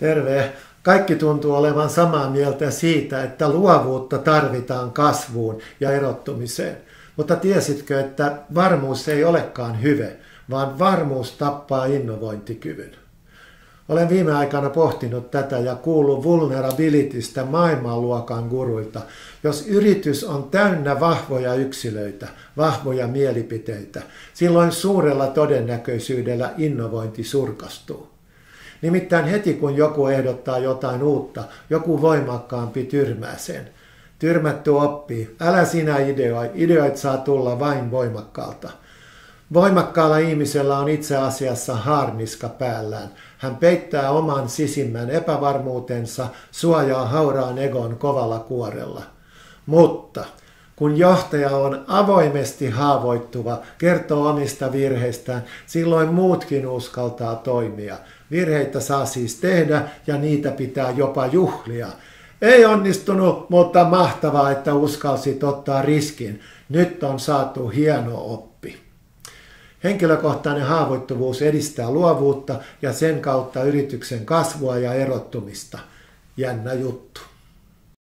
Terve. Kaikki tuntuu olevan samaa mieltä siitä, että luovuutta tarvitaan kasvuun ja erottumiseen. Mutta tiesitkö, että varmuus ei olekaan hyve, vaan varmuus tappaa innovointikyvyn? Olen viime aikana pohtinut tätä ja kuullut vulnerabilitystä maailmanluokan guruilta. Jos yritys on täynnä vahvoja yksilöitä, vahvoja mielipiteitä, silloin suurella todennäköisyydellä innovointi surkastuu. Nimittäin heti kun joku ehdottaa jotain uutta, joku voimakkaampi tyrmää sen. Tyrmätty oppii. Älä sinä ideoi. Ideoit saa tulla vain voimakkaalta. Voimakkaalla ihmisellä on itse asiassa harniska päällään. Hän peittää oman sisimmän epävarmuutensa, suojaa hauraan egon kovalla kuorella. Mutta kun johtaja on avoimesti haavoittuva, kertoo omista virheistään, silloin muutkin uskaltaa toimia. Virheitä saa siis tehdä ja niitä pitää jopa juhlia. Ei onnistunut, mutta mahtavaa, että uskalsit ottaa riskin. Nyt on saatu hieno oppi. Henkilökohtainen haavoittuvuus edistää luovuutta ja sen kautta yrityksen kasvua ja erottumista. Jännä juttu.